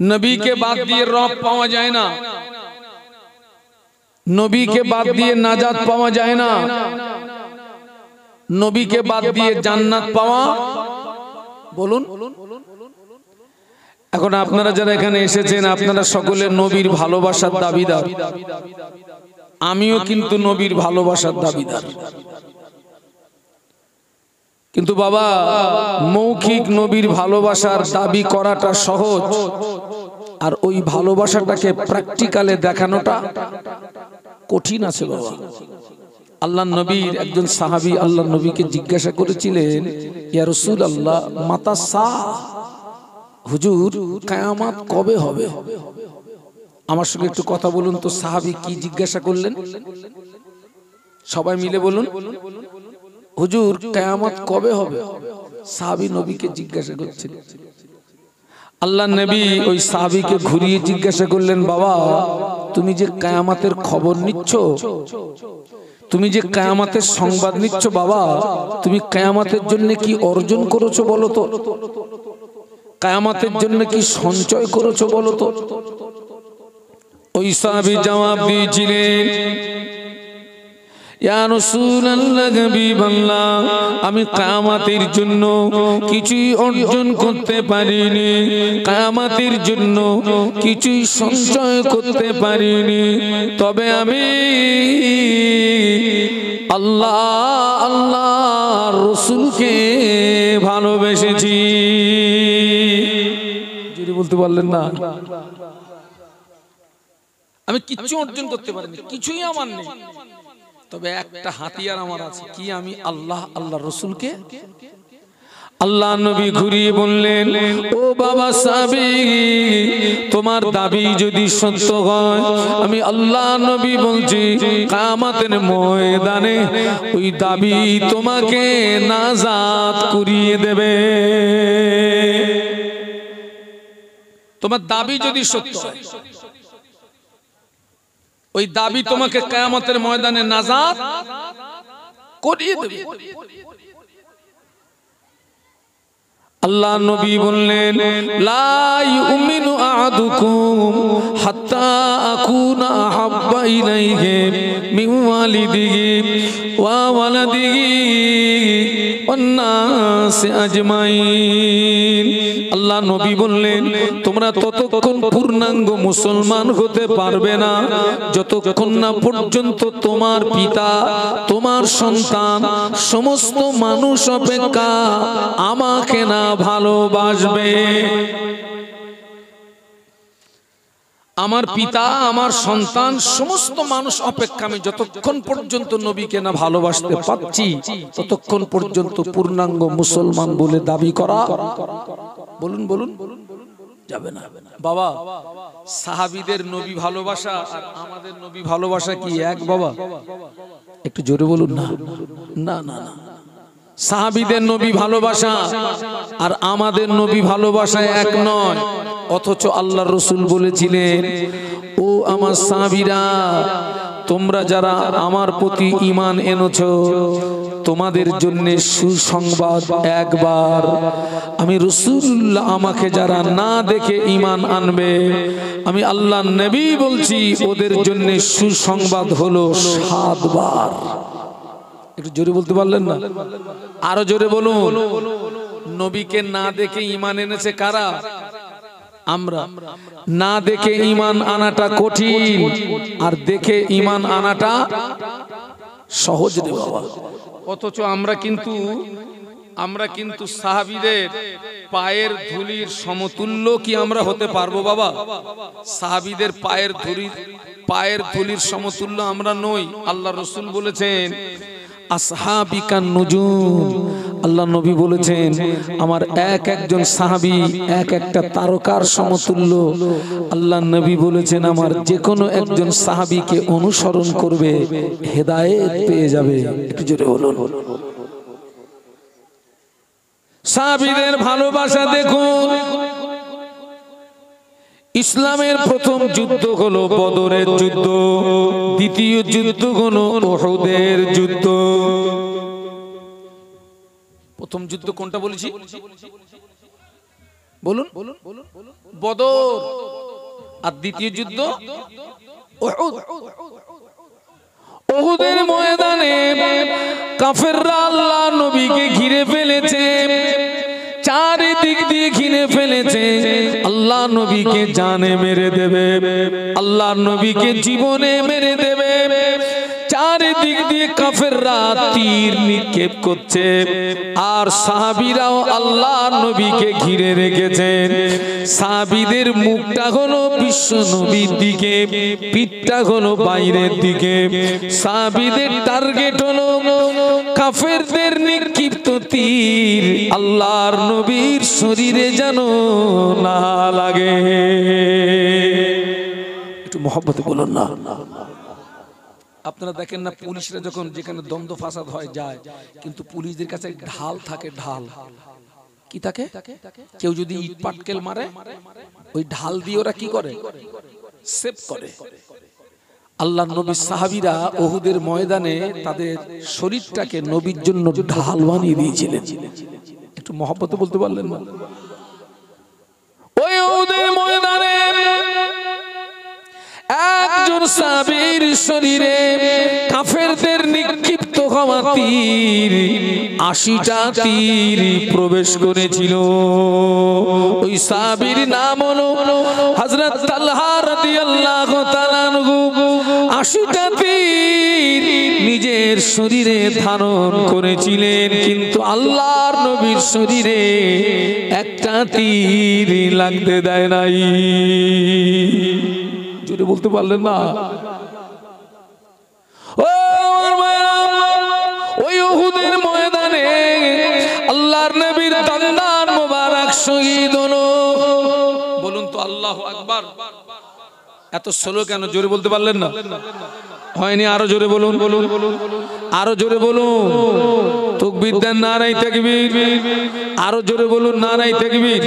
নবীকে বাদ দিয়ে রব পাওয়া যায় না নবীকে বাদ দিয়ে নাজাত পাওয়া যায় না নবীকে বাদ দিয়ে জান্নাত পাওয়া বলুন এখন আপনারা যারা এখানে এসেছেন আপনারা সকলে নবীর ভালোবাসার দাবিদার। আমিও কিন্তু নবীর ভালোবাসার দাবিদার। কিন্তু বাবা মৌখিক নবীর ভালোবাসার দাবি করাটা সহজ। আর ওই ভালোবাসাটাকে প্র্যাকটিক্যালে দেখানোটা কঠিন আছে বাবা। আল্লাহ নবীর একজন সাহাবী আল্লাহ নবীকে জিজ্ঞাসা করেছিলেন, ইয়া রসুল আল্লাহ মাতা সা, হুজুর, কায়ামাত কবে হবে? আমার সঙ্গে একটু কথা বলুন তো, সাহাবী কি জিজ্ঞাসা করলেন? সবাই মিলে বলুন। হুজুর, কায়ামত কবে হবে? সাহাবী নবীকে জিজ্ঞাসা করছেন। আল্লাহ নবী ওই সাহাবীকে ঘুরিয়ে জিজ্ঞাসা করলেন বাবা তুমি যে কায়ামাতের খবর নিচ্ছ তুমি যে কায়ামাতের সংবাদ নিচ্ছ বাবা তুমি কায়ামাতের জন্য কি অর্জন করেছ বলো তো? কায়ামাতের জন্য কি সঞ্চয় করেছ বলো তো? ওই সাহাবী জবাব দিয়েছিলেন আমি কিয়ামতের জন্য কিছুই অর্জন করতে পারিনি। কিয়ামতের জন্য কিছুই সঞ্চয় করতে পারিনি। তবে আমি আল্লাহ আল্লাহ রসুলকে ভালোবেসেছি। যদি বলতে পারলেন না। আমি কিচ্ছু অর্জন করতে পারিনি, কিছুই আমার নেই। তবে একটা হাতিয়ার আমার আছে। কি আমি আল্লাহ আল্লাহ রসুলকে? আল্লাহ নবী ঘুরিয়ে বললেন ও বাবা সাবি তোমার দাবি যদি সত্য হয় আমি আল্লাহ নবী বলছি কামাতের ময়দানে ওই দাবি তোমাকে নাজাত করিয়ে দেবে। তোমার দাবি যদি সত্য হয় ওই দাবি তোমাকে কেয়ামতের ময়দানে নাজাত করিয়ে দেবে। আল্লাহ নবী বললেন, লা ইউমিনু আহাদুকুম হাত্তা আকুনা আহাব্বা ইলাইহি মিন ওয়ালিদিহি ওয়া ওয়ালাদিহি ওয়ান নাসি আজমাইন। আল্লাহ নবী বললেন, তোমরা ততক্ষণ পূর্ণাঙ্গ মুসলমান হতে পারবে না। যতক্ষণ না পর্যন্ত তোমার পিতা, তোমার সন্তান, সমস্ত মানুষ অপেক্ষা আমাকে না ভালোবাসবে। আমার পিতা আমার সন্তান সমস্ত মানুষ অপেক্ষা আমি যতক্ষণ পর্যন্ত নবীকে না ভালোবাসতে পারছি ততক্ষণ পর্যন্ত পূর্ণাঙ্গ মুসলমান বলে দাবি করা বলুন বলুন যাবে না। বাবা সাহাবিদের নবী ভালোবাসা আর আমাদের নবী ভালোবাসা কি এক বাবা? একটু জোরে বলুন না। না না না। সাহাবিদের নবী ভালোবাসা আর আমাদের নবী ভালোবাসা এক নয় অথচ আল্লাহ রসুল বলেছিলেন ও আমার সাহাবিরা তোমরা যারা আমার প্রতি ইমান এনেছ তোমাদের জন্য সুসংবাদ একবার। আমি রসুল্লাহ আমাকে যারা না দেখে ইমান আনবে আমি আল্লাহ নবী বলছি ওদের জন্য সুসংবাদ হলো সাতবার। একটু জোরে বলতে পারলেন না? আরও জোরে বলুন। নবীকে না দেখে ইমান এনেছে কারা? আমরা। না দেখে ইমান আনাটা কঠিন। আর দেখে ইমান আনাটা সহজ রে বাবা। অথচ আমরা কিন্তু আমরা কিন্তু সাহাবিদের পায়ের ধুলির সমতুল্য কি আমরা হতে পারব বাবা? সাহাবিদের পায়ের ধুলির পায়ের ধুলির সমতুল্য আমরা নই। আল্লাহ রসুল বলেছেন আসহাবিকান নুজুম। আল্লাহ নবী বলেছেন, আমার এক একজন সাহাবি, এক একটা তারকার সমতুল্য। আল্লাহ নবী বলেছেন, আমার যে কোনো একজন সাহাবিকে অনুসরণ করবে, হেদায়েত পেয়ে যাবে। একটু জোরে বলুন। সাহাবিদের ভালোবাসা দেখুন। ইসলামের প্রথম যুদ্ধ হলো বদরের যুদ্ধ, দ্বিতীয় যুদ্ধ হলো ওহুদের যুদ্ধ। প্রথম যুদ্ধ কোনটা বলেছি? বলুন। বলুন বলুন বদর আর দ্বিতীয় যুদ্ধ। উহুদের ময়দানে কাফেররা আল্লাহ নবীকে ঘিরে ফেলেছে। চারিদিক দিয়ে ঘিরে ফেলেছে। আল্লাহ নবীকে জানে মেরে দেবে। আল্লাহ নবীকে জীবনে মেরে দেবে। চারিদিক দিয়ে কাফেররা তীর নিক্ষেপ করছে। আর সাহাবিরাও আল্লাহ নবীকে ঘিরে রেখেছেন সাহাবিদের মুখটা হলো বিশ্ব নবীর দিকে, পিঠটা হলো বাইরের দিকে। সাহাবিদের টার্গেট হলো কাফেরদের নিক্ষিপ্ত তীর। আল্লাহর নবীর শরীরে যেন না লাগে। একটু মহব্বতে বলুন না। আপনারা দেখেন না, পুলিশরা যখন যেখানে দ্বন্দ্ব ফাসাদ হয় যায়, কিন্তু পুলিশদের কাছে ঢাল থাকে, ঢাল। কি থাকে? কেউ যদি ইট পাটকেল মারে, ওই ঢাল দিয়ে ওরা কি করে? সেভ করে। আল্লাহ নবী সাহাবিরা ওহুদের ময়দানে তাদের শরীরটাকে নবীর জন্য ঢাল বানিয়ে দিয়েছিলেন। একটু মহব্বতে বলতে পারলেন না? ওই ওহুদের ময়দানে একজন সাবির শরীরে কাফেরদের নিক্ষিপ্ত হওয়া তীর, আশিটা তীর প্রবেশ করেছিল। ওই সাবির নাম হলো হযরত তালহা রাদিয়াল্লাহু তাআলা আনহু। আশিটা তীর নিজের শরীরে ধারণ করেছিলেন, কিন্তু আল্লাহর নবীর শরীরে একটা তীর লাগতে দেয় নাই। জোরে বলতে পারলেন না। ময়দানে এত কেন? জোরে বলতে পারলেন না? হয়নি, আরও জোরে বলুন। বলুন আরও জোরে বলুন। নারাই তাকবীর। আরও জোরে বলুন নারাই তাকবীর।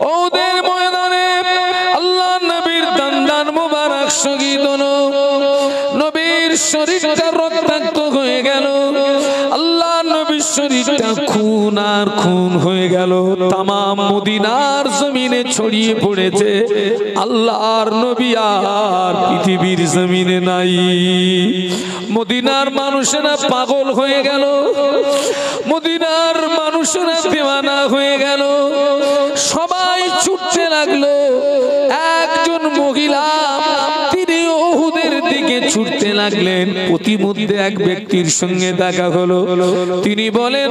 ওদের ময়দানে নবীর শরীরটা রক্তাক্ত হয়ে গেল। আল্লাহ নবীর শরীরটা খুন আর খুন হয়ে গেল। মদিনার জমিনে ছড়িয়ে পড়েছে। আল্লাহর নবী আর পৃথিবীর জমিনে নাই। মদিনার মানুষেরা পাগল হয়ে গেল। মদিনার মানুষেরা দেওয়ানা হয়ে গেল। সবাই ছুটতে লাগল। একজন মহিলা ছুটতে লাগলেন। প্রতিমধ্যে এক ব্যক্তির সঙ্গে দেখা হলো। তিনি বলেন,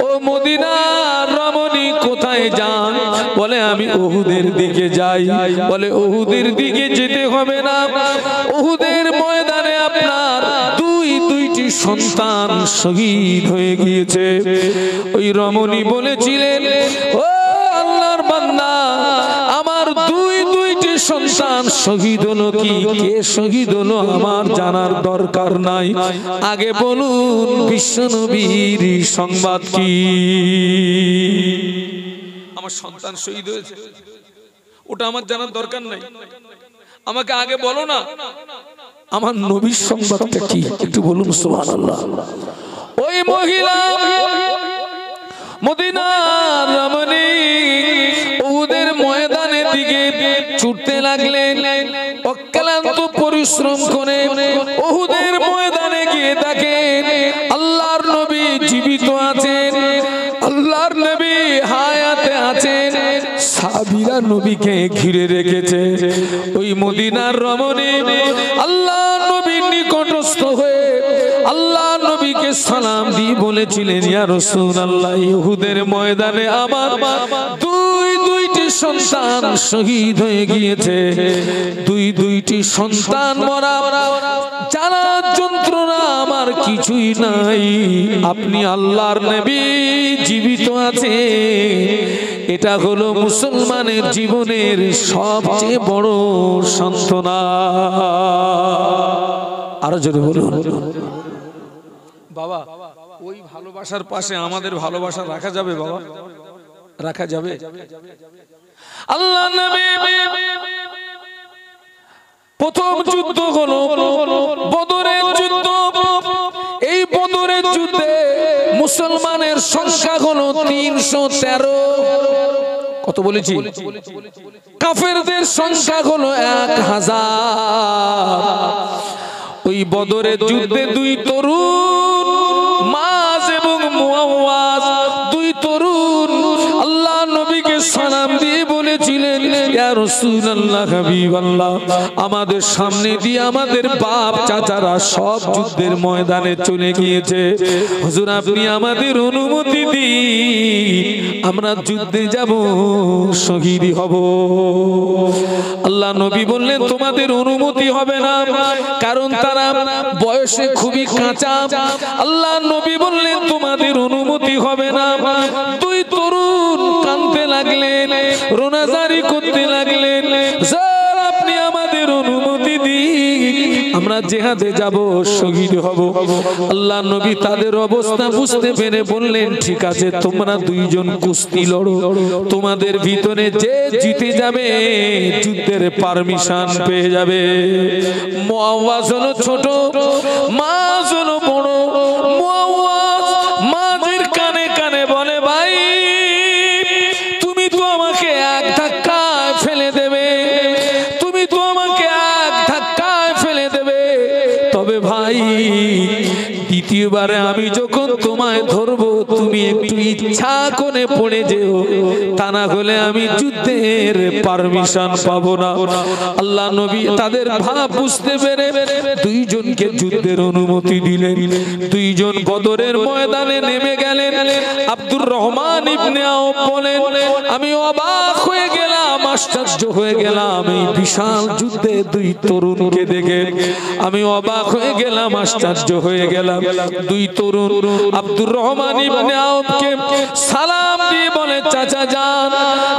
ও মদিনার রমণী, কোথায় যান? বলে, আমি ওহুদের দিকে যাই। বলে ওহুদের দিকে যেতে হবে না। ওহুদের ময়দানে আপনার দুই, দুইটি সন্তান শহীদ হয়ে গিয়েছে। ওই রমণী বলেছিলেন, ও সন্তান শহীদ হলো কি? কে শহীদ হলো? আমার জানার দরকার নাই। আগে বলুন, বিশ্বনবীর সংবাদ কি? আমার সন্তান শহীদ হয়েছে। ওটা আমার জানার দরকার নাই। আমাকে আগে বলো না, আমার নবীর সংবাদটা কি? একটু বলুন, সুবহানাল্লাহ। ওই মহিলা মদিনার রমণী দিকে ছুটতে লাগলেন। অক্লান্ত পরিশ্রম করে ওহুদের ময়দানে গিয়ে দেখেন, আল্লাহর নবী জীবিত আছেন, আল্লাহর নবী হায়াতে আছেন। সাবিরা নবীকে ঘিরে রেখেছে। ওই মদিনার রমণী আল্লাহ নবীর নিকটস্থ হয়ে আল্লাহ নবীকে সালাম দিয়ে বলেছিলেন, ইয়া রাসূলুল্লাহ ইহুদের ময়দানে আমার দুইটি সন্তান শহীদ হয়ে গিয়েছে। দুই দুইটি সন্তান মরা। যারা যন্ত্রণা আমার কিছুই নাই। আপনি আল্লাহর নবী জীবিত আছে। এটা হলো মুসলমানের জীবনের সবচেয়ে বড় সান্ত্বনা। আরও জোরে বলুন। বাবা, ওই ভালোবাসার পাশে আমাদের ভালোবাসা রাখা যাবে বাবা? রাখা যাবে? আল্লাহ প্রথম যুদ্ধ হলো, বদরের যুদ্ধ। এই বদরের যুদ্ধে মুসলমানের সংখ্যা হলো তিনশো তেরো। কত বলেছি? কাফেরদের সংখ্যা হলো এক হাজার। ওই বদরের যুদ্ধে দুই তরুণ আমাদের সামনে দিয়ে আমাদের বাপ চাচারা সব যুদ্ধের ময়দানে চলে গিয়েছে। হুজুর, আপনি আমাদের অনুমতি দিন, আমরা যুদ্ধে যাব, শহীদ হব। আল্লাহ নবী বললেন, তোমাদের অনুমতি হবে না, কারণ তারা বয়সে খুবই কাঁচা। আল্লাহ নবী বললেন, তোমাদের অনুমতি হবে না। দুই তরুণ লাগলেন, রোনাজারি করতে লাগলেন। স্যার, আপনি আমাদের অনুমতি দিন। আমরা জেহাদে যাব, শহীদ হব। আল্লাহ নবী তাদের অবস্থা বুঝতে পেরে বললেন, ঠিক আছে, তোমরা দুইজন কুস্তি লড়ো। তোমাদের ভিতরে যে জিতে যাবে, যুদ্ধের পারমিশন পেয়ে যাবে। মুআওয়াজ হলো ছোট, মাছ হলো বড়। দ্বিতীয়বারে আমি যখন তোমায় ধরবো তুমি একটু ইচ্ছা করে পড়ে যেও, তা না হলে আমি যুদ্ধের পারমিশন পাবো না। আল্লাহ নবী তাদের ভাব বুঝতে পেরে দুইজনকে যুদ্ধের অনুমতি দিলেন। দুইজন বদরের ময়দানে নেমে গেলেন। আব্দুর রহমান ইবনে আওফ বলেন, আমি অবাক হয়ে গেলাম, আশ্চর্য হয়ে গেলাম, এই বিশাল যুদ্ধে দুই তরুণকে দেখে। আমি অবাক হয়ে গেলাম, আশ্চর্য হয়ে গেলাম। দুই তরুণ, আব্দুর রহমান ইবনে সালাম দিয়ে বলে, চাচা যান,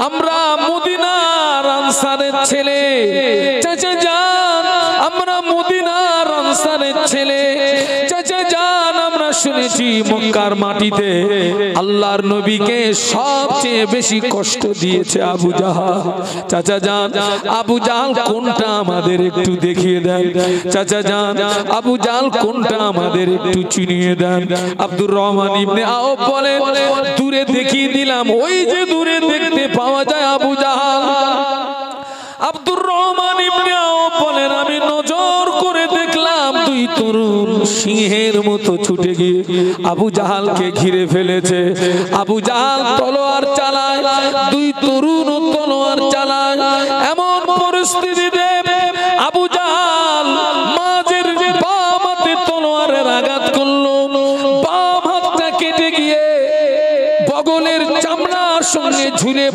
আমরা মদিনার আনসারের ছেলে। চাচা যান, আমরা মদিনার আনসারের ছেলে। শুনেছি মক্কার মাটিতে আল্লাহর নবীকে সবচেয়ে বেশি কষ্ট দিয়েছে আবু জাহাল। চাচা যান, আবু জাহাল কোনটা আমাদের একটু দেখিয়ে দেন? চাচা যান, আবু জাহাল কোনটা আমাদের একটু চিনিয়ে দেন? আব্দুর রহমান ইবনে আওফ বলে দূরে দেখিয়ে দিলাম, ওই যে দূরে দেখতে পাওয়া যায় আবু জাহাল। আব্দুর তরুণ সিংহের মতো ছুটে গিয়ে আবু জাহালকে ঘিরে ফেলেছে। আবু জাহাল তলোয়ার চালায়, দুই তরুণ তলোয়ার চালায়। এমন পরিস্থিতিতে আবু জাহাল কেটে গিয়ে বগলের চামড়ার সঙ্গে ঝুলে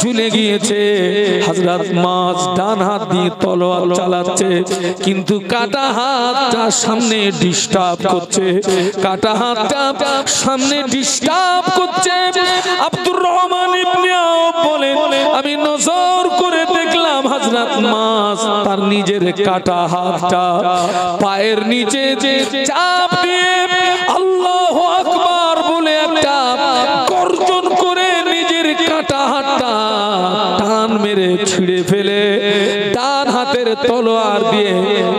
ঝুলে গিয়েছে। হাজরাত মাছ ডান হাত দিয়ে তলোয়ার চালাচ্ছে, কিন্তু কাটা হাতটা সামনে ডিস্টার্ব করছে। কাটা হাতটা সামনে ডিস্টার্ব করছে। আব্দুর রহমান ইবনে বলেন, আমি নজর করে দেখলাম হাজরাত মাছ তার নিজের কাটা হাতটা পায়ের নিচে যে চাপ দিয়ে ছিঁড়ে ফেলে, ডান হাতের তলোয়ার দিয়ে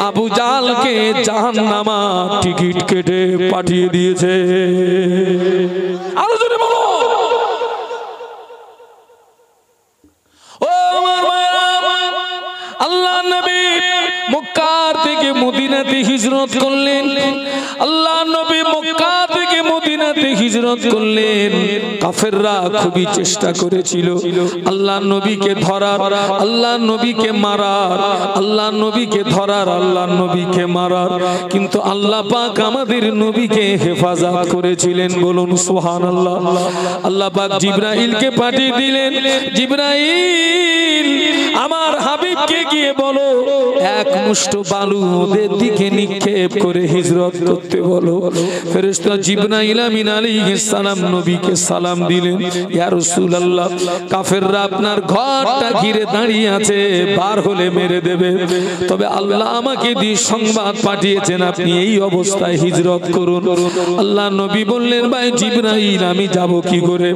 আবু জালকে জাহান্নামা টিকিট কেটে পাঠিয়ে দিয়েছে। মদিনাতে হিজরত করলেন। আল্লাহ নবী মক্কা মদিনাতে হিজরত করলেন। কাফেররা খুবই চেষ্টা করেছিল। আল্লাহ নবীকে ধরার, আল্লাহ নবীকে মারার, আল্লাহ নবীকে ধরার, আল্লাহ নবীকে মারার। কিন্তু আল্লাহ পাক আমাদের নবীকে হেফাজত করেছিলেন বলুন সুবহানাল্লাহ। আল্লাহ পাক জিব্রাইলকে পাঠিয়ে দিলেন। জিব্রাইল, আমার হাবিবকে গিয়ে বলো, এক মুষ্ট বালু ওদের দিকে নিক্ষেপ করে হিজরত করতে বলো। ফেরেশতা জিবরাইল আমিন আলাইহিস সালাম নবীকে সালাম দিলেন, ইয়া রাসূলুল্লাহ, কাফেররা আপনার ঘরটা ঘিরে দাঁড়িয়ে আছে, বার হলে মেরে দেবে। তবে আল্লাহ আমাকে দিয়ে সংবাদ পাঠিয়েছেন, আপনি এই অবস্থায় হিজরত করুন। আল্লাহ নবী বললেন, ভাই জিবরাইল, আমি যাব কি করে?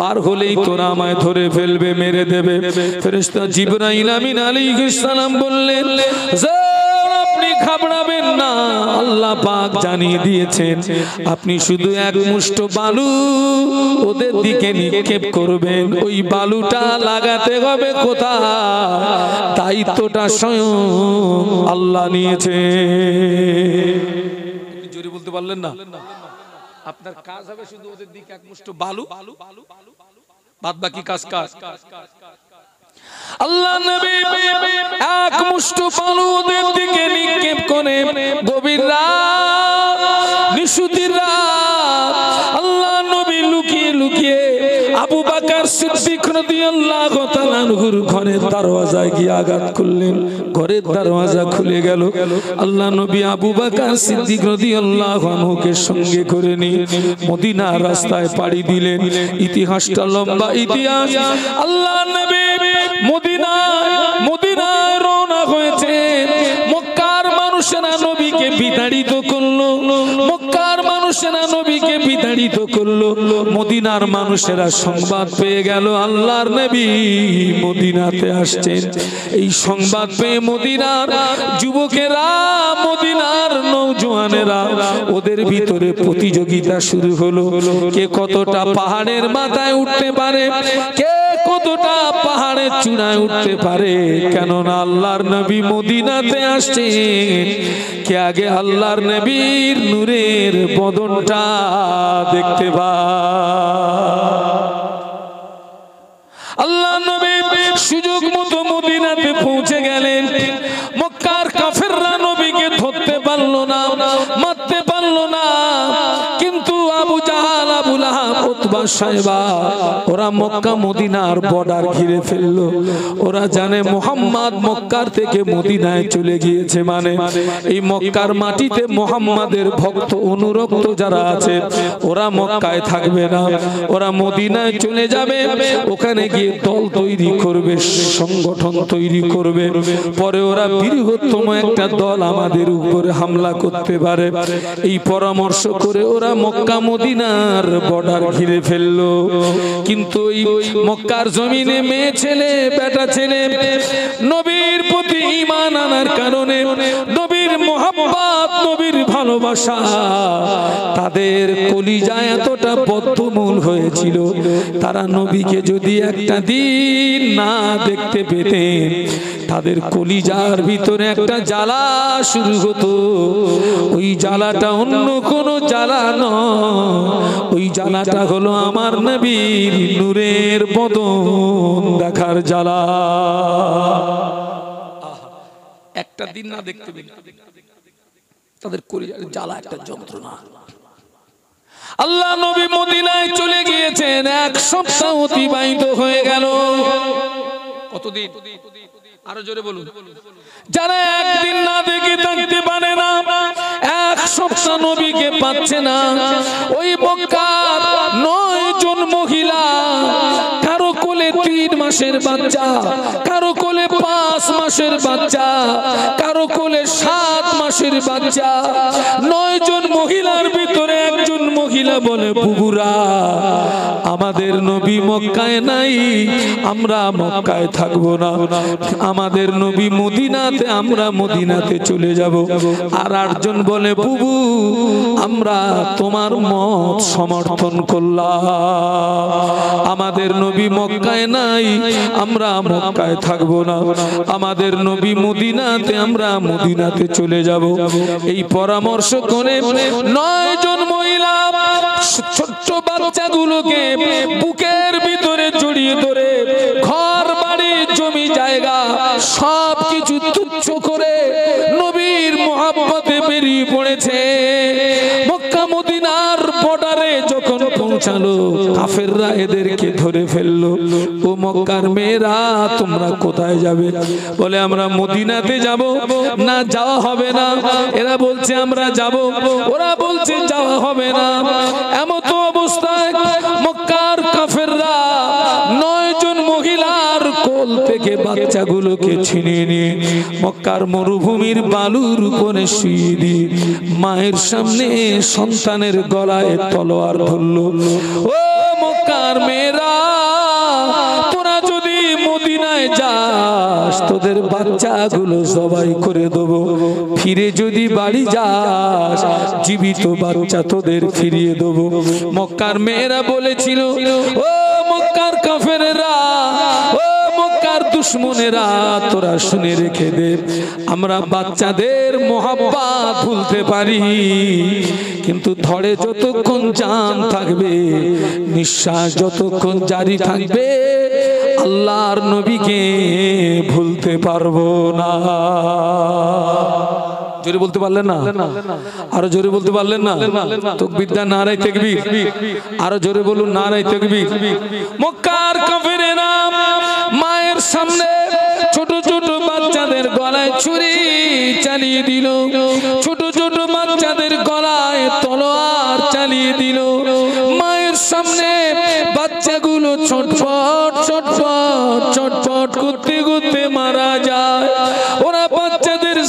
বার হলেই তোরা আমায় ধরে ফেলবে, মেরে দেবে। ফেরেশতা জিবরাইল আমিন আলাইহিস সালাম বললেন "যান, আপনি ঘাবড়াবেন না। আল্লাহ পাক জানিয়ে দিয়েছেন আপনি শুধু এক মুষ্ট বালু ওদের দিকে নিক্ষেপ করবেন। ওই বালুটা লাগাতে হবে কোথায়? দায়িত্বটা স্বয়ং আল্লাহ নিয়েছে। জোরে বলতে পারলেন না? আপনার কাজ হবে শুধু ওদের দিকে এক মুষ্ট বালু? বাদ বাকি কাজ কাজ আল্লাহ নবী এক মুষ্ট বালু দিকে নিক্ষেপ করে গভীর রাত নিশুতির রাত, আল্লাহ নবী লুকিয়ে লুকিয়ে আবু বাকার সিদ্দিক রাদিয়াল্লাহু তাআলার ঘরের দরওয়াজায় গিয়ে আঘাত করলেন। ঘরের দরওয়াজা খুলে গেল। আল্লাহ নবী আবু বাকার সিদ্দিক রাদিয়াল্লাহু আনহুকে সঙ্গে করে নিয়ে মদিনা রাস্তায় পাড়ি দিলেন। ইতিহাসটা লম্বা ইতিহাস। আল্লাহ নবী হয়েছে। মক্কার করল। করল। মদিনার মানুষেরা সংবাদ পেয়ে গেল, আল্লাহর নবী মদিনাতে আসছেন। এই সংবাদ পেয়ে মদিনার যুবকেরা, মদিনার নৌজওয়ানেরা ওদের ভিতরে প্রতিযোগিতা শুরু হলো। কে কতটা পাহাড়ের মাথায় উঠতে পারে, কে কতটা পাহাড়ের চূড়ায় উঠতে পারে। কেননা আল্লাহর নবী মদিনাতে আসছে। কে আগে আল্লাহর নবীর নূরের বদনটা দেখতে পা। আল্লাহ নবী সুযোগ মতো মদিনাতে পৌঁছে গেলেন। মক্কার ওরা মক্কা, মদিনার বর্ডার ঘিরে ফেলল। ওরা জানে মোহাম্মদ মক্কার থেকে মদিনায় চলে গিয়েছে মানে। এই মক্কার মাটিতে মোহাম্মদের ভক্ত অনুরক্ত যারা আছে, ওরা মক্কায় থাকবে না। ওরা মদিনায় চলে যাবে, ওখানে গিয়ে দল তৈরি করবে, সংগঠন তৈরি করবে। পরে ওরা বৃহত্তম একটা দল আমাদের উপরে হামলা করতে পারে। এই পরামর্শ করে ওরা মক্কা, মদিনার বর্ডার ঘিরে ফেলল। কিন্তু ওই মক্কার জমিনে মেয়ে ছেলে, বেটা ছেলে, নবীর প্রতি ঈমান আনার কারণে নবীর মোহাম্মত নবীর ভালোবাসা, তাদের কলিজা এতটা বদ্ধমূল হয়েছিল। তারা নবীকে যদি একটা দিন না দেখতে পেতেন তাদের কলিজার ভিতরে একটা জ্বালা শুরু হতো। ওই জ্বালাটা অন্য কোনো জ্বালা নয়। ওই জ্বালাটা হলো আমার নবীর নূরের বদন দেখার জ্বালা। একটা দিন না দেখতে তাদের কলিজার জ্বালা একটা যন্ত্রণা। আল্লাহ নবী মদিনায় চলে গিয়েছেন, এক সপ্তাহ অতিবাহিত হয়ে গেল। কতদিন? আরও জোরে বলুন। যারা একদিন না দেখে থাকতে পারে না, এক সপ্তাহ নবীকে পাচ্ছে না। ওই মক্কার নয় জন মহিলা তিন মাসের বাচ্চা, কারও কোলে পাঁচ মাসের বাচ্চা, কারও কোলে সাত মাসের বাচ্চা। নয় জন মহিলার ভিতরে একজন মহিলা বলে, বুবুরা, আমাদের নবী মক্কায় নাই, আমরা মক্কায় থাকব না। আমাদের নবী মদিনাতে, আমরা মদিনাতে চলে যাব। আর আটজন বলে, বুবু, আমরা তোমার মত সমর্থন করলাম। আমাদের নবী মক্কায় নাই, আমরা মক্কায় থাকব না। আমাদের নবী মদিনাতে আমরা মদিনাতে চলে যাব। এই পরামর্শ করে নয় জন মহিলা ছোট্ট বাচ্চাগুলোকে বুকের ভিতরে জড়িয়ে ধরে ঘর, বাড়ি, জমি, জায়গা সব কিছু তুচ্ছ করে নবীর মোহাম্মতে বেরিয়ে পড়েছে। পৌঁছালো কাফেররা এদেরকে ধরে ফেলল। ও মক্কার মেয়েরা, তোমরা কোথায় যাবে? বলে, আমরা মদিনাতে যাব। না, যাওয়া হবে না। এরা বলছে, আমরা যাব। ওরা বলছে, যাওয়া হবে না। এমন অবস্থায় মক্কার কাফেররা কোল থেকে বাচ্চাগুলোকে ছিনিয়ে নিয়ে মক্কার মরুভূমির বালুর উপরে শুয়ে দিয়ে মায়ের সামনে সন্তানের গলায় তলোয়ার ধরল। ও মক্কার মেয়েরা তোরা যদি মদিনায় যাস তোদের বাচ্চাগুলো সবাই করে দেবো। ফিরে যদি বাড়ি যাস জীবিত বাচ্চা তোদের ফিরিয়ে দেবো। মক্কার মেয়েরা বলেছিল ও মক্কার কাফেরেরা মক্কার দুশ্মনেরা, তোরা শুনে রেখে দে। আমরা বাচ্চাদের মোহাব্বাত ভুলতে পারি। কিন্তু ধরে যতক্ষণ জান থাকবে, নিঃশ্বাস যতক্ষণ জারি থাকবে, আল্লাহর নবীকে ভুলতে পারব না। জোরে বলতে পারলেন না? আরও জোরে বলতে পারলেন না? তকবিদ্যা নারাই তেকবীর। আরও জোরে বলুন নারাই তেকবীর। মক্কার কাফেরেরা মায়ের সামনে ছোট ছোট বাচ্চাদের গলায় ছুরি চালিয়ে দিল। ছোট ছোট বাচ্চাদের গলায় তলোয়ার চালিয়ে দিল। মায়ের সামনে বাচ্চাগুলো ছটফট ছটফট ছটফট করতে করতে মারা যায়।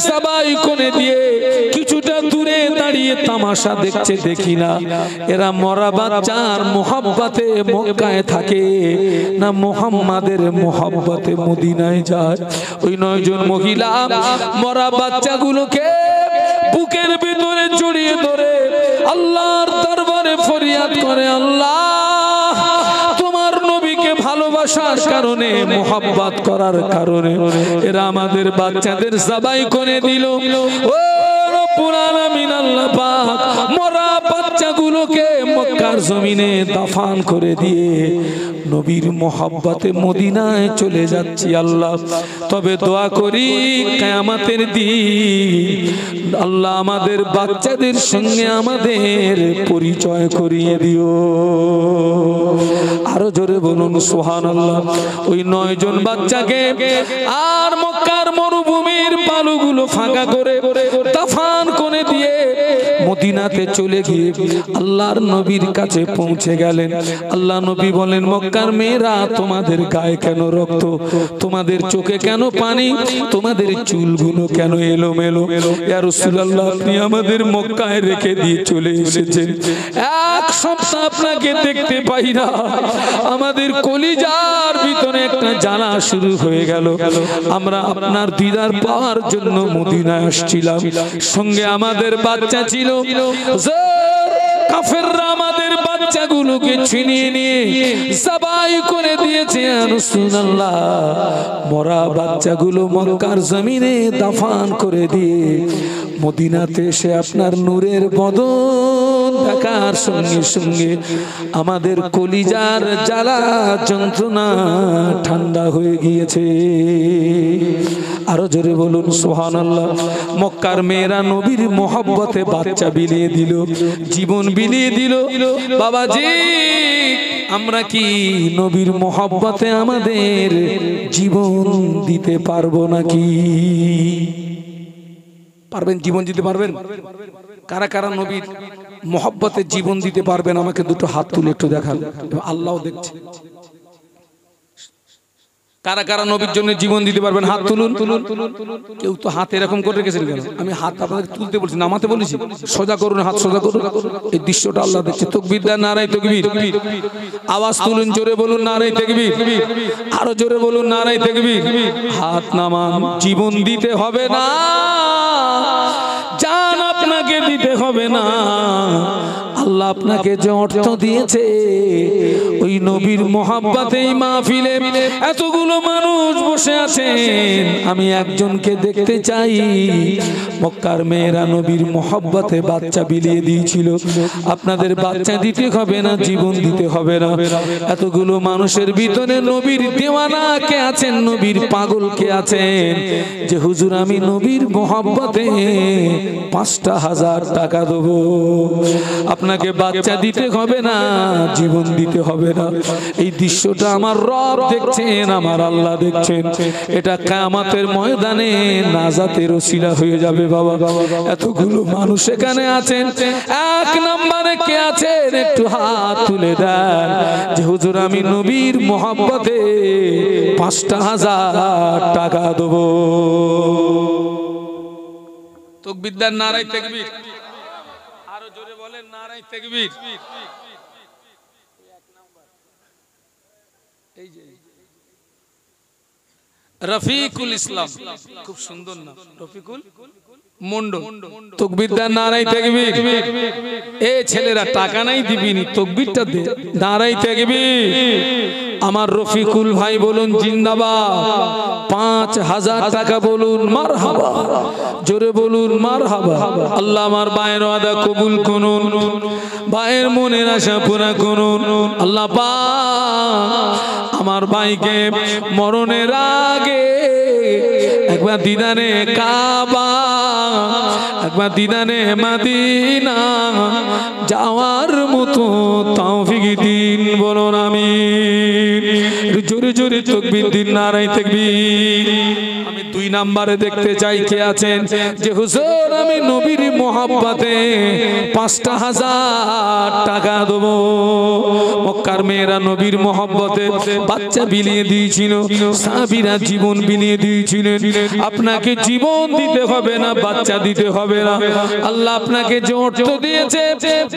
সবাই কোণে দিয়ে কিছুটা দূরে দাঁড়িয়ে তামাশা দেখছে, দেখি না। এরা মরা বাচ্চার মোহাব্বাতে মক্কায় থাকে। না মোহাম্মাদের মোহাব্বতে মদিনায় যায়। ওই নয়জন মহিলা মরা বাচ্চাগুলোকে বুকের ভিতরে জড়িয়ে ধরে আল্লাহর দরবারে ফরিয়াদ করে, আল্লাহ ভালোবাসার কারণে, মোহাব্বত করার কারণে। এরা আমাদের বাচ্চাদের সবাই করে দিল। ও পুরানা মিনাল্লা পাক মরা বাচ্চাগুলোকে মক্কার জমিনে দাফান করে দিয়ে নবীর মোহাব্বতে মদিনায় চলে যাচ্ছি আল্লাহ। তবে দোয়া করি, কিয়ামতের দিন আল্লাহ আমাদের বাচ্চাদের সঙ্গে আমাদের পরিচয় করিয়ে দিও। আরও জোরে বলুন সোহান আল্লাহ ওই নয় জন বাচ্চাকে আর মক্কার মরুভূমির বালুগুলো ফাঁকা করে দাফান করে দিয়ে মদিনাতে চলে গিয়ে আল্লাহর নবীর কাছে পৌঁছে গেলেন। আল্লাহ নবী বলেন, মক্কার মেয়েরা, তোমাদের গায়ে কেন রক্ত? তোমাদের চোখে কেন পানি? তোমাদের চুলগুলো কেন এলোমেলো? ইয়া রাসূলুল্লাহ, আপনি আমাদের মক্কায় রেখে দিয়ে চলে এসেছেন। এক সপ্তাহ আপনাকে দেখতে পাই না। আমাদের কলিজার ভিতরে একটা জানা শুরু হয়ে গেল। আমরা আপনার দিদার পাওয়ার জন্য মদিনায় আসছিলাম। সঙ্গে আমাদের বাচ্চা ছিল। বাচ্চাগুলোকে সবাই করে দিয়েছে মরা বাচ্চাগুলো জমিনে দাফান করে দিয়ে মদিনাতে এসে আপনার নূরের বদন দেখার সঙ্গে সঙ্গে আমাদের কলিজার জ্বালা যন্ত্রণা ঠান্ডা হয়ে গিয়েছে। আরও জোরে বলুন সোহান আল্লাহ মক্কার মেয়েরা নবীর মোহব্বতে বাচ্চা বিলিয়ে দিল, জীবন বিলিয়ে দিল। বাবাজি আমরা কি নবীর মোহব্বতে আমাদের জীবন দিতে পারব নাকি? পারবেন জীবন দিতে পারবেন? কারা কারা নবীর মোহব্বতে জীবন দিতে পারবেন? আমাকে দুটো হাত তুলে একটু দেখান। আল্লাহ দেখছে। কারা কারা নবীর জন্য জীবন দিতে পারবেন, হাত তুলুন। তুলুন তুলুন কেউ তো হাত এরকম করে রেখেছেন কেন? আমি হাত আপনাদের তুলতে বলছি, নামাতে বলেছি। সোজা করুন, হাত সোজা করুন। এই দৃশ্যটা আল্লাহ দেখছে তকবির দেন নারাই তকবির। আওয়াজ তুলুন, জোরে বলুন নারাই তকবির। আরও জোরে বলুন নারাই তকবির। হাত নামান, জীবন দিতে হবে না। জান আপনাকে দিতে হবে না। আল্লাহ আপনাকে যে অর্থ দিয়েছে ওই নবীর মোহাব্বাতেই মাহফিলে এতগুলো মানুষ বসে আছেন। আমি একজনকে দেখতে চাই। মক্কার মেয়েরা নবীর মোহাব্বতে বাচ্চা বিলিয়ে দিয়েছিল। আপনাদের বাচ্চা দিতে হবে না জীবন দিতে হবে না। এতগুলো মানুষের ভিতরে নবীর দেওয়ানা কে আছেন? নবীর পাগল কে আছেন? যে হুজুর আমি নবীর মোহাব্বতে পাঁচটা হাজার টাকা দেবো। আপনাকে বাচ্চা দিতে হবে না জীবন দিতে হবে না। এই দৃশ্যটা আমার রব দেখছেন আমার আল্লাহ দেখছেন। এটা কামাতের ময়দানে নাজাতের ওসিলা হয়ে যাবে বাবা। এতগুলো মানুষ এখানে আছেন। এক নম্বরে কে আছেন? একটু হাত তুলে দেন। যে হুজুর আমি নবীর মোহাব্বতে পাঁচটা হাজার টাকা দেবো। তকবিদ্যার নারাই তেকবির। তেকবির এই যে রফিকুল ইসলাম। খুব সুন্দর নাম। রফিকুল মন্ডল তকবিরদার নারাই থাকবি। এ ছেলেরা টাকা নাই দিবিনি তকবিরটা দে। নারাই থাকবি। আমার রফিকুল ভাই বলুন, জিন্দাবাদ। পাঁচ হাজার টাকা বলুন মার হাবা জোরে বলুন মার হাবা আল্লাহ আমার বায়ের আদা কবুল করুন। ভাইয়ের মনের আশা পুরা করুন। আল্লাহ আমার ভাইকে মরণের আগে একবার দিদানে কাবা, একবার দিদানে মাদিনা যাওয়ার মতো তৌফিক দিন, বলুন আমি জোরে জোরে চোখ দিন নারাই থাকবি আমি দুই নাম্বারে দেখতে চাই কে আছেন? যে হুজুর, আমি নবীর মোহাব্বতে পাঁচটা হাজার টাকা দেবো। মক্কার মেয়েরা নবীর মোহাব্বতে বাচ্চা বিলিয়ে দিয়েছিল সাবিরা জীবন বিলিয়ে দিয়েছিলেন আপনাকে জীবন দিতে হবে না, বাচ্চা দিতে হবে না। আল্লাহ আপনাকে যে অর্থ দিয়েছে,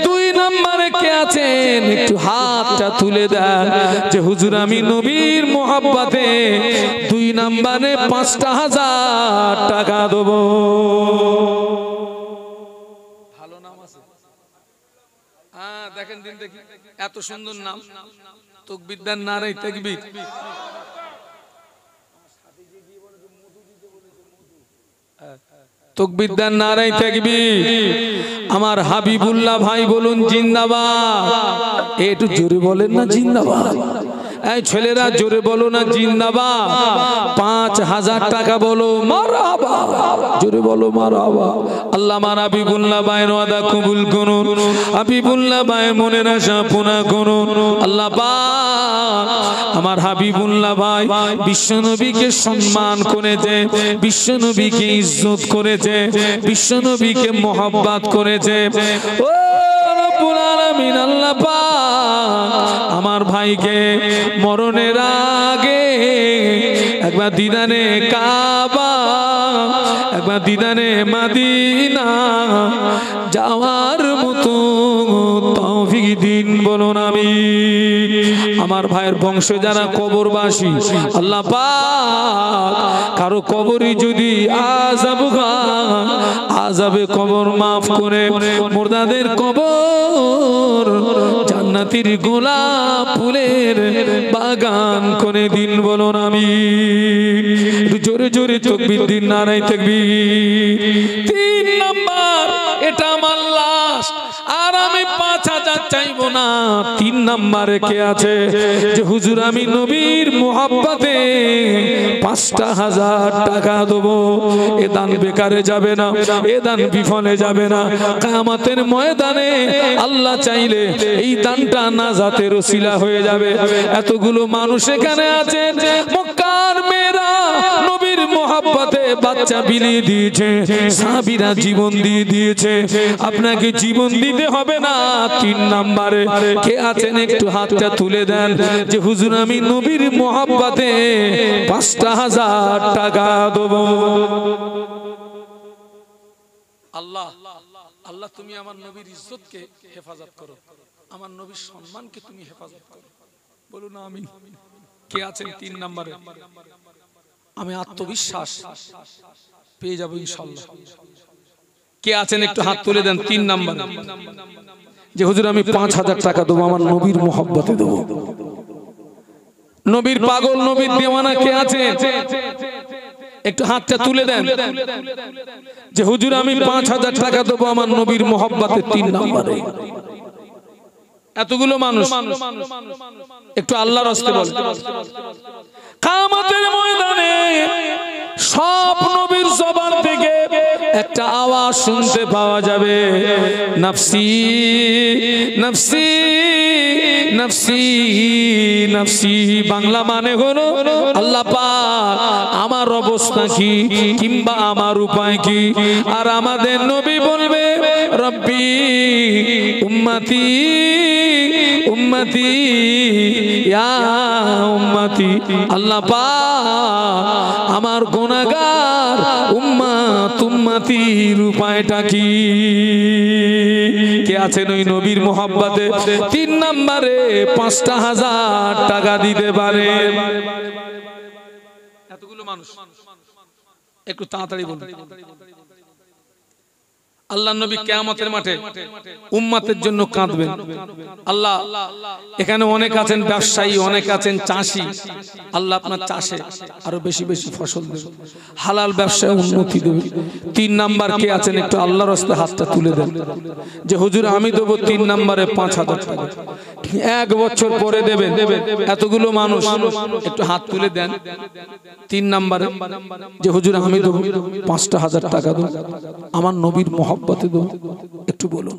দুই নম্বরে কে আছেন? একটু হাতটা তুলে দেন। যে হুজুর, আমি নবীর মোহাব্বতে দুই নম্বরে পাঁচটা হাজার টাকা দেবো ভালো নাম আছে হ্যাঁ দেখেন দিন দেখি এত সুন্দর নাম। তকবিদ্যার নারাই তকবির। তকবিদ্যার নারাই আমার হাবিবুল্লাহ ভাই বলুন, জিন্দাবাদ। একটু জোরে বলেন না, জিন্দাবাদ। এই ছেলেরা, জোরে বলো না জিন্দাবা পাঁচ হাজার টাকা বলো মারাবা জোরে বলো মারাবা আল্লাহ আমার হাবিবুল্লাহ ভাইয়ের ওয়াদা কবুল করুন। হাবিবুল্লাহ ভাইয়ের মনের আশা পুনা করুন। আল্লাহ পাক আমার হাবিবুল্লাহ ভাই বিশ্বনবীকে সম্মান করেছে, বিশ্বনবীকে ইজ্জত করেছে, বিশ্বনবীকে মোহাব্বত করেছে। ও আমার ভাইকে মরণের আগে একবার দিদানে কাবা একবার দিদানে মাদিনা যাওয়ার ভাইয়ের বংশ যারা কবরবাসী, আল্লাহ পাক কারও কবরই যদি আজাব আজাবে কবর মাফ করে মুর্দাদের কবর জান্নাতির গোলাপ ফুলের বাগান করে দিন বলুন আমি জোরে জোরে তকবির দিন নারাই থাকবি কামাতের ময়দানে আল্লাহ চাইলে এই দানটা না জাতের ওসিলা হয়ে যাবে। এতগুলো মানুষ এখানে আছে, মক্কার মেয়েরা নবীর মোহাব্বতে বাচ্চা জীবন দিয়ে দিয়েছে। আপনাকে জীবন দিতে হবে না, তিন নাম্বারে কে আছেন একটু হাতটা তুলে দেন যে হুজুর আমি নবীর মোহাব্বতে পাঁচটা হাজার টাকা দেবো। আল্লাহ আল্লাহ তুমি আমার নবীর ইজ্জতকে হেফাজত করো। আমার নবীর সম্মানকে তুমি হেফাজত করো। বলুন আমি কে আছেন তিন নম্বরে? আমি আত্মবিশ্বাস পেয়ে যাব ইনশাল্লাহ। কে আছেন একটু হাত তুলে দেন তিন নাম্বার? যে হুজুর আমি পাঁচ হাজার টাকা দেবো আমার নবীর মোহব্বতে দেবো। নবীর পাগল নবীর দেওয়ানা কে আছে? একটু হাতটা তুলে দেন। যে হুজুর আমি পাঁচ হাজার টাকা দেবো আমার নবীর মোহব্বতে তিন নাম্বারে। এতগুলো মানুষ। একটু আল্লাহর কামাতের ময়দানে সব নবীর জবান থেকে একটা আওয়াজ শুনতে পাওয়া যাবে। নফসি নফসি নফসি নফসি। বাংলা মানে হলো আল্লাহ পাক আমার অবস্থা কি, কিংবা আমার উপায় কি? আর আমাদের নবী বলবে, রব্বি উম্মতি উম্মতি, ইয়া উম্মতি। আল্লাহ পাক আমার গুনাহগার উম্মাত উম্মতির উপায়টা কি? কে আছেন ওই নবীর মোহাব্বতে? তিন নম্বরে পাঁচটা হাজার টাকা দিতে পারে। এতগুলো মানুষ। একটু তাড়াতাড়ি বলুন। আল্লাহ নবী কেয়ামতের মাঠে উম্মাতের জন্য কাঁদবেন। আল্লাহ এখানে অনেক আছেন ব্যবসায়ী অনেক আছেন চাষি। আল্লাহ আপনার চাষে আরও বেশি বেশি ফসল দেবে হালাল ব্যবসায় উন্নতি দেবে তিন নাম্বার কে আছেন একটু আল্লাহর রাস্তায় হাতটা তুলে দেন। যে হুজুর আমি দেবো তিন নাম্বারে পাঁচ হাজার টাকা। এক বছর পরে দেবে দেবেন। এতগুলো মানুষ একটু হাত তুলে দেন। তিন নাম্বারে যে হুজুর আমি দেবো পাঁচটা হাজার টাকা দেবো। আমার নবীর মহব্বতে একটু বলুন।